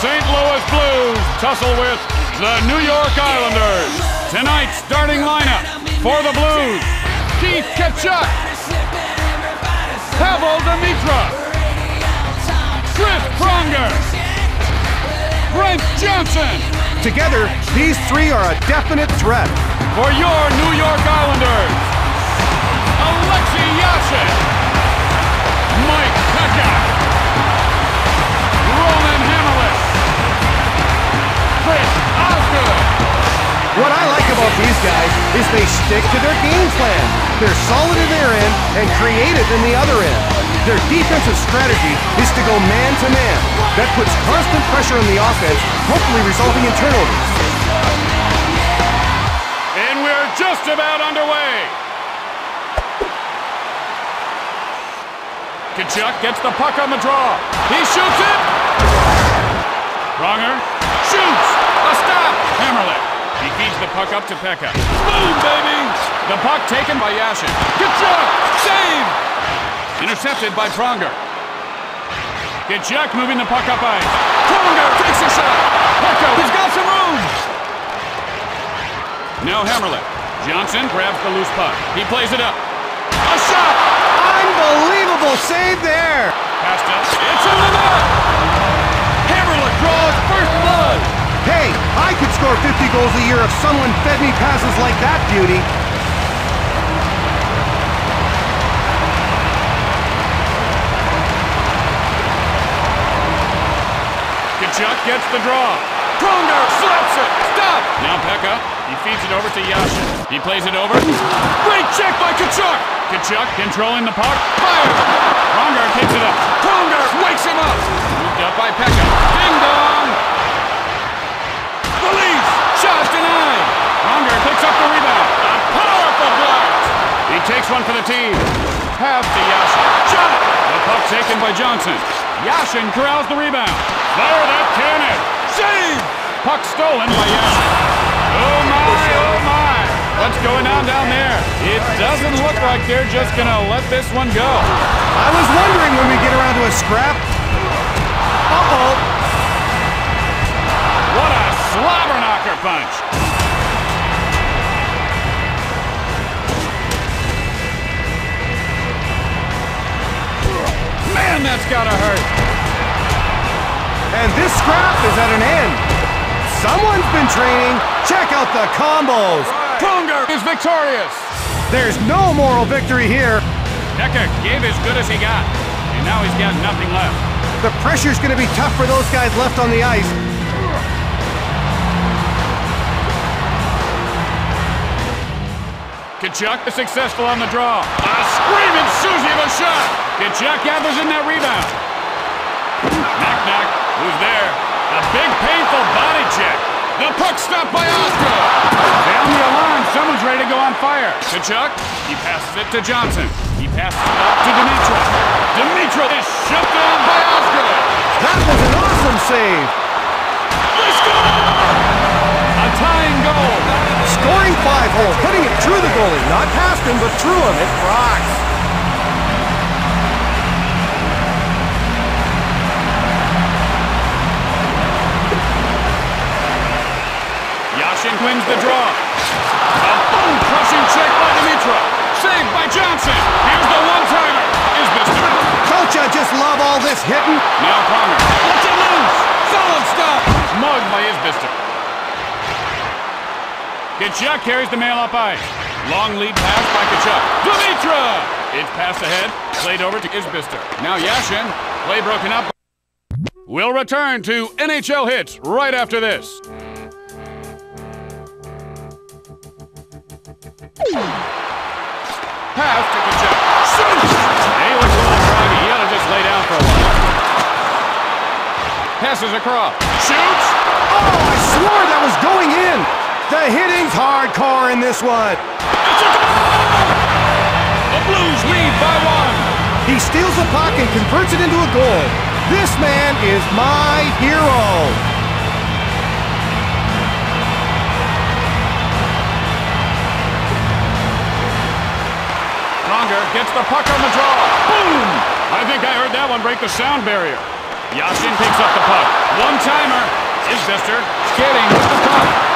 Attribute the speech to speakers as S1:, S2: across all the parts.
S1: St. Louis Blues tussle with the New York Islanders. Tonight's starting lineup for the Blues. Keith Tkachuk. Pavel Demitra. Chris Pronger. Brent Johnson.
S2: Together, these three are a definite threat.
S1: For your New York Islanders, Alexei Yashin. Mike Peca.
S2: What I like about these guys is they stick to their game plan. They're solid in their end and creative in the other end. Their defensive strategy is to go man to man. That puts constant pressure on the offense, hopefully resulting in turnovers.
S1: And we're just about underway. Tkachuk gets the puck on the draw. He shoots it. Pronger shoots. A stop. Hamrlik. He feeds the puck up to Peca. Boom, baby! The puck taken by Yashin. Tkachuk! Save! Intercepted by Pronger. Tkachuk moving the puck up ice. Pronger takes a shot. Peca, he's got some room. Now Hamrlik. Johnson grabs the loose puck. He plays it up. A shot!
S2: Unbelievable save there!
S1: Pasta. It's in the net!
S2: I could score 50 goals a year if someone fed me passes like that beauty.
S1: Tkachuk gets the draw. Pronger slaps it. Stop! Now Peca. He feeds it over to Yashin. He plays it over. Great check by Tkachuk. Tkachuk controlling the puck. Fire! Pronger takes it up. Pronger wakes him up. Moved up by Peca. Ding dong! Denied! Pronger picks up the rebound. A powerful block! He takes one for the team. Pass to Yashin. Shot! The puck taken by Johnson. Yashin corrals the rebound. Fire that cannon! Save! Puck stolen by Yashin. Oh my, oh my! What's going on down there? It doesn't look like they're just gonna let this one go.
S2: I was wondering when we get around to a scrap. Uh-oh.
S1: What a slobber knocker punch! Man, that's gotta hurt!
S2: And this scrap is at an end. Someone's been training. Check out the combos.
S1: Pronger is victorious!
S2: There's no moral victory here.
S1: Decker gave as good as he got, and now he's got nothing left.
S2: The pressure's going to be tough for those guys left on the ice.
S1: Tkachuk is successful on the draw. A screaming Susie of a shot. Tkachuk gathers in that rebound. Knock knock. Who's there? A big painful body check. The puck stopped by Osgood. Down the alarm. Someone's ready to go on fire. Tkachuk. He passes it to Johnson. He passes it up to Demitra. Demitra is shut down by Osgood.
S2: That was an awesome save.
S1: They score! A tying goal.
S2: Scoring five hole, putting it through the goalie. Not past him, but through him. It rocks.
S1: Yashin wins the draw. A boom crushing check by Demitra. Saved by Johnson. Here's the one-timer. Isbister.
S2: Don't you just love all this hitting?
S1: Now Pronger. Lets it loose. Solid stop. Mugged by Isbister. Tkachuk carries the mail up ice. Long lead pass by Tkachuk. Demitra. It's passed ahead. Played over to Isbister. Now Yashin. Play broken up. We'll return to NHL Hitz right after this. Pass to Tkachuk. Shoots! He looks a little groggy. He ought to just lay down for a while. Passes across. Shoots!
S2: Oh, I swore that was going in. The hitting's hardcore in this one.
S1: It's a goal! The Blues lead by one.
S2: He steals the puck and converts it into a goal. This man is my hero.
S1: Gets the puck on the draw. Boom! I think I heard that one break the sound barrier. Yashin picks up the puck. One-timer. Isbister skating with the puck.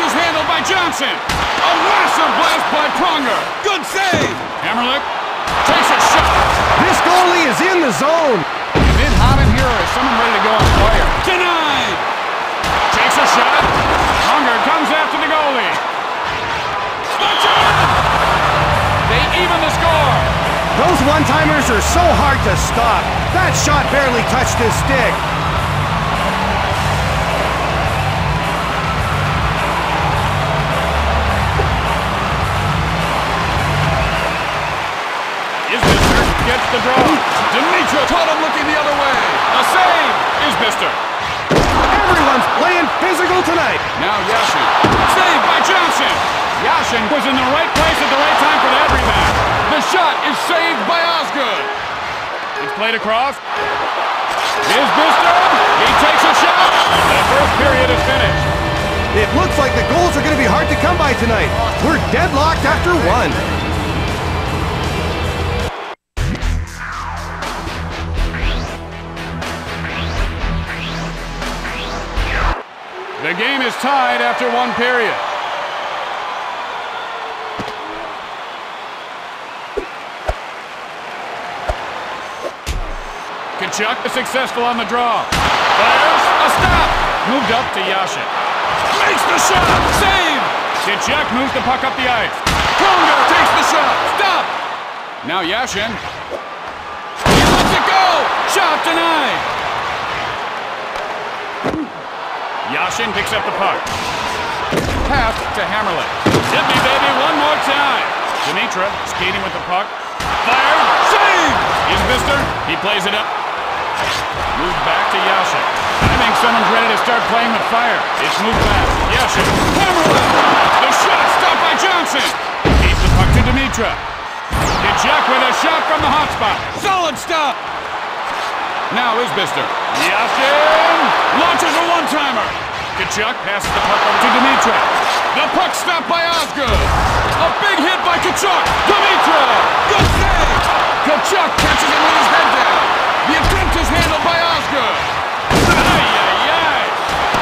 S1: The is handled by Johnson. A massive blast by Pronger. Good save. Hamrlik takes a shot.
S2: This goalie is in the zone.
S1: Is it hot in here or is someone ready to go on fire? Denied. Takes a shot. Pronger comes after the goalie. They even the score.
S2: Those one-timers are so hard to stop. That shot barely touched his stick.
S1: The draw. Demitra caught him looking the other way. A save. Isbister.
S2: Everyone's playing physical tonight.
S1: Now Yashin. Saved by Johnson. Yashin was in the right place at the right time for that rebound. The shot is saved by Osgood. It's played across. Isbister. He takes a shot. The first period is finished.
S2: It looks like the goals are going to be hard to come by tonight. We're deadlocked after one.
S1: Game is tied after one period. Tkachuk is successful on the draw. Fires a stop. Moved up to Yashin. Makes the shot. Save. Tkachuk moves the puck up the ice. Pronger takes the shot. Stop. Now Yashin. He lets it go. Shot denied. Yashin picks up the puck. Pass to Hamrlik. Hit me, baby, one more time. Demitra skating with the puck. Fire. Save! Isbister. He plays it up. Moved back to Yashin. I think someone's ready to start playing with fire. It's moved back. Yashin. Hamrlik. The shot stopped by Johnson. Keeps the puck to Demitra. Tkachuk with a shot from the hot spot. Solid stop. Now Isbister. Yashin launches a one-timer. Tkachuk passes the puck over to Demitra. The puck stopped by Osgood. A big hit by Tkachuk. Demitra. Good save. Tkachuk catches it with his head down. The attempt is handled by Osgood.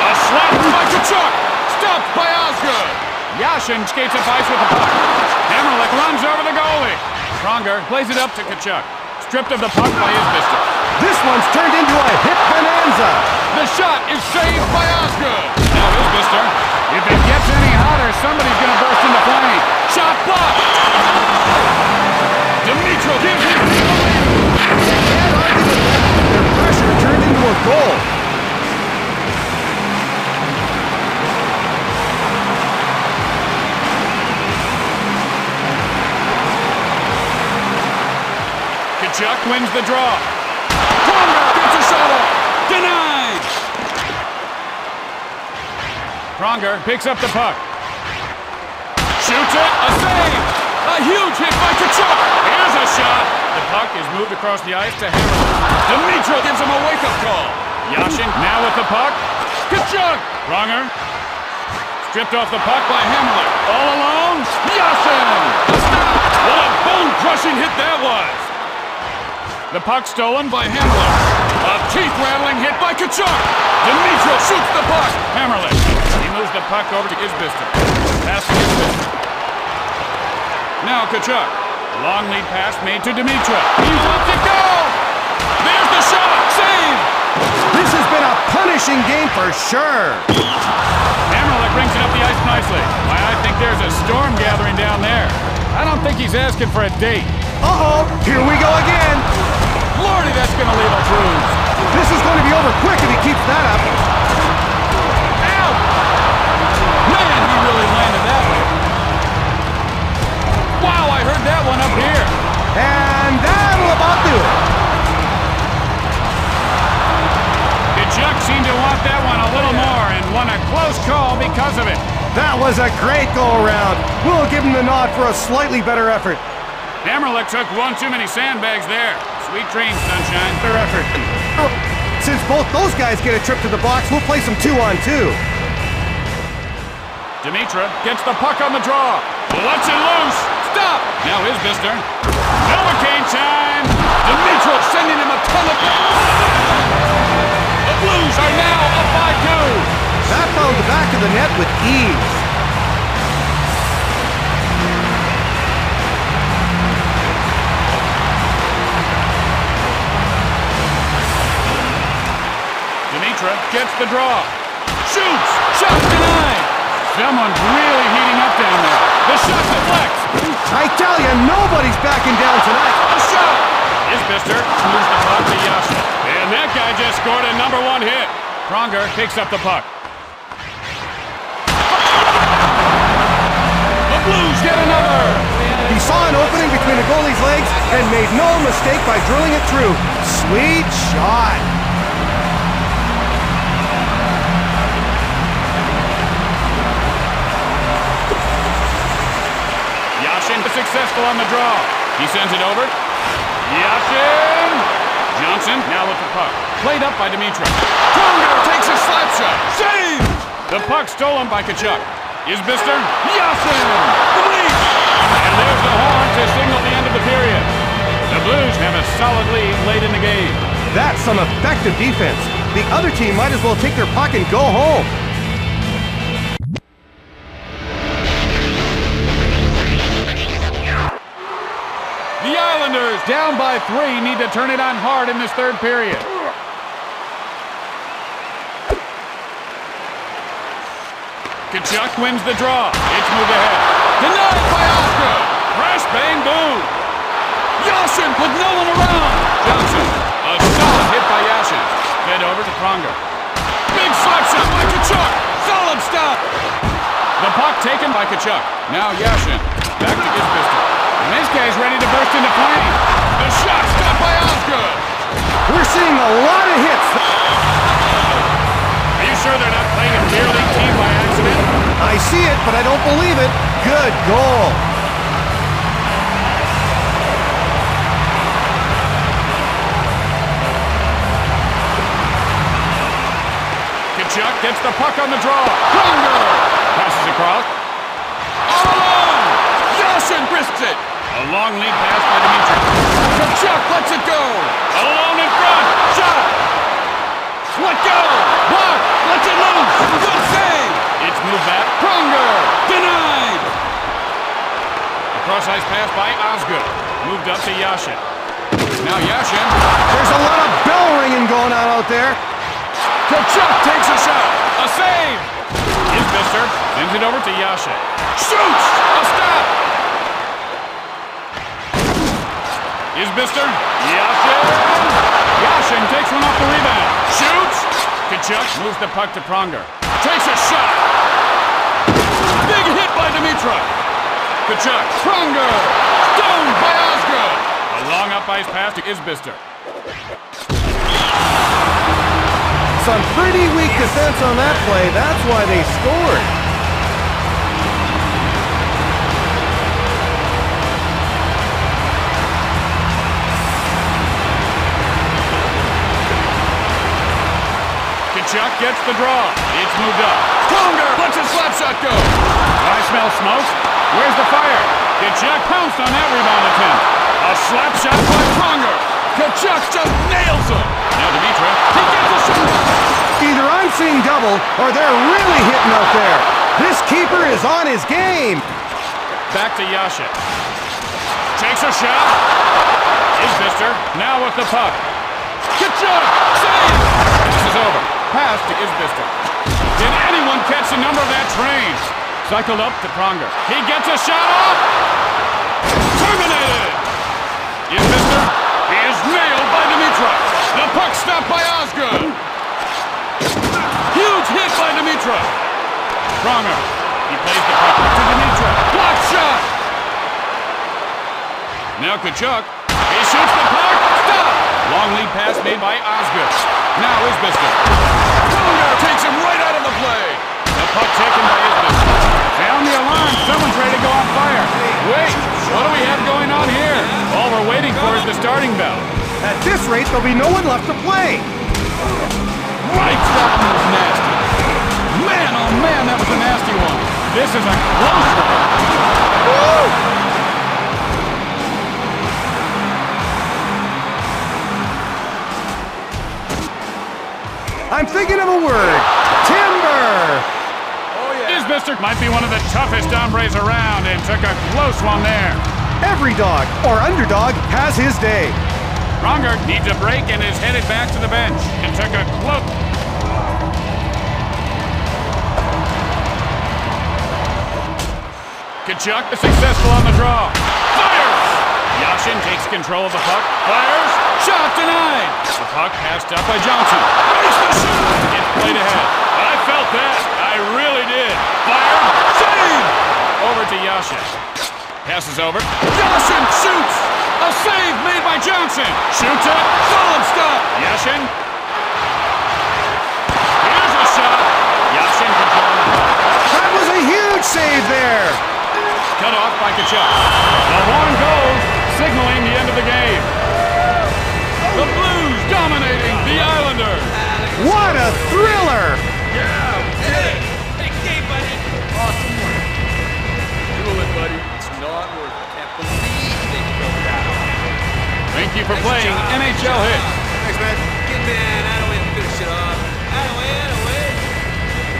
S1: A slap by Tkachuk. Stopped by Osgood. Yashin skates up ice with the puck. Hamrlik runs over the goalie. Pronger plays it up to Tkachuk. Stripped of the puck by Isbister.
S2: This one's turned into a hit bonanza.
S1: The shot is saved by Osgood. Now Isbister. If it gets any hotter, somebody's going to burst into flame. Shot blocked. Demitra gives him the.
S2: Can't pressure turned into a goal.
S1: Tkachuk wins the draw. Pronger gets a shot off. Denied. Pronger picks up the puck. Shoots it. A save. A huge hit by Tkachuk. Here's a shot. The puck is moved across the ice to Hamrlik. Demitra gives him a wake-up call. Yashin now with the puck. Tkachuk. Pronger. Stripped off the puck by Hamrlik. All alone. Yashin. A stop. What a bone-crushing hit that was. The puck stolen by Hamrlik. A teeth-rattling hit by Tkachuk. Demitra shoots the puck. Hamrlik. He moves the puck over to Isbister. Pass to Isbister. Now Tkachuk. Long lead pass made to Demitra. He lets it go. There's the shot. Save.
S2: This has been a punishing game for sure.
S1: Hamrlik brings it up the ice nicely. Why, I think there's a storm gathering down there. I don't think he's asking for a date.
S2: Uh-oh, here is going to be over quick if he keeps that up.
S1: Ow! Man, he really landed that one. Wow, I heard that one up here.
S2: And that'll about do it.
S1: Tkachuk seemed to want that one a little more and won a close call because of it.
S2: That was a great go-around. We'll give him the nod for a slightly better effort.
S1: Hamrlik took one too many sandbags there. Sweet dreams, sunshine.
S2: Better effort. Since both those guys get a trip to the box, we'll play some two-on-two.
S1: Demitra gets the puck on the draw. Lets it loose. Stop. Now Isbister Novocaine time! Demitra sending him a ton of... The Blues are now up by two!
S2: That found the back of the net with ease.
S1: Gets the draw. Shoots! Shot denied! Someone's really heating up down there. The shot deflects.
S2: I tell you, nobody's backing down tonight.
S1: A shot! Isbister moves the puck to Yasha. Uh, and that guy just scored a number one hit. Pronger picks up the puck. The Blues get another!
S2: He saw an opening between the goalie's legs and made no mistake by drilling it through. Sweet shot.
S1: Successful on the draw. He sends it over. Yashin! Johnson now with the puck. Played up by Demitra. Pronger takes a slap shot. Saved! The puck stolen by Tkachuk. Isbister. Yashin! The Bleach! And there's the horn to signal the end of the period. The Blues have a solid lead late in the game.
S2: That's some effective defense. The other team might as well take their puck and go home.
S1: Islanders, down by three, need to turn it on hard in this third period. Tkachuk wins the draw. It's moved ahead. Denied by Oscar. Crash bang boom. Yashin with no one around. Johnson. A solid hit by Yashin. Fed over to Pronger. Big slap shot by Tkachuk. Solid stop. The puck taken by Tkachuk. Now Yashin. Back to Isbister. And this guy's ready to burst into flame. The shot stopped by Osgood.
S2: We're seeing a lot of hits.
S1: Are you sure they're not playing a beer league team by accident?
S2: I see it, but I don't believe it. Good goal.
S1: Tkachuk gets the puck on the draw. Pronger passes across. All alone. Yashin risks it. A long lead pass by Dimitri. Tkachuk lets it go. Alone in front. Shot. Let go. Block. Lets it loose. Good save. It's moved back. Pronger. Denied. A cross-ice pass by Osgood. Moved up to Yashin. Now Yashin.
S2: There's a lot of bell ringing going on out there.
S1: Tkachuk takes a shot. A save. Isbister sends it over to Yashin. Shoots. A stop. Isbister. Yashin. Yashin takes one off the rebound. Shoots. Tkachuk moves the puck to Pronger. Takes a shot. Big hit by Demitra. Tkachuk. Pronger. Stoned by Osgood. A long up ice pass to Isbister.
S2: Some pretty weak defense on that play. That's why they scored.
S1: Gets the draw. It's moved up. Pronger lets his slap shot go. I smell smoke. Where's the fire? Tkachuk pounced on that rebound attempt. A slap shot by Pronger. Tkachuk just nails him. Now Demitra, he gets a shot.
S2: Either I'm seeing double or they're really hitting out there. This keeper is on his game.
S1: Back to Yashin. Takes a shot. Is Isbister now with the puck. Tkachuk, save. This is over. Pass to Isbister. Did anyone catch the number of that train? Cycled up to Pronger. He gets a shot off. Terminated. Isbister. He is nailed by Demitra. The puck stopped by Osgood. Huge hit by Demitra. Pronger. He plays the puck to Demitra. Block shot. Now Tkachuk. He shoots the puck. Stop. Long lead pass made by Osgood. Now Isbister. Puck taken by Isbin. Sound the alarm. Someone's ready to go on fire. Wait, what do we have going on here? All we're waiting for is the starting bell.
S2: At this rate, there'll be no one left to play.
S1: Right, that was nasty. Man, oh man, that was a nasty one. This is a close one. Woo!
S2: I'm thinking of a word. Timber!
S1: Isbister might be one of the toughest hombres around and took a close one there.
S2: Every dog, or underdog, has his day.
S1: Pronger needs a break and is headed back to the bench and took a close... Tkachuk is successful on the draw. Fires! Yashin takes control of the puck. Fires. Shot denied. The puck passed up by Johnson. The shot. It's played ahead. I felt that. I really did. Fired. Save! Over to Yashin. Passes over. Yashin shoots! A save made by Johnson. Shoots it. Solid stop. Yashin. Here's a shot. Yashin controlling the puck.
S2: That was a huge save there.
S1: Cut off by Tkachuk. The horn goes, signaling the end of the game. The Blues dominating the Islanders.
S2: What a thriller!
S1: Playing NHL Hitz.
S3: Thanks, man. Good man. I don't. Finish it off. I don't win.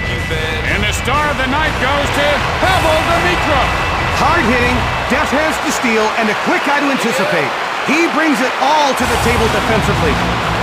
S3: You bet.
S1: And the star of the night goes to Pavel Demitra.
S2: Hard hitting, deft hands to steal, and a quick eye to anticipate. He brings it all to the table defensively.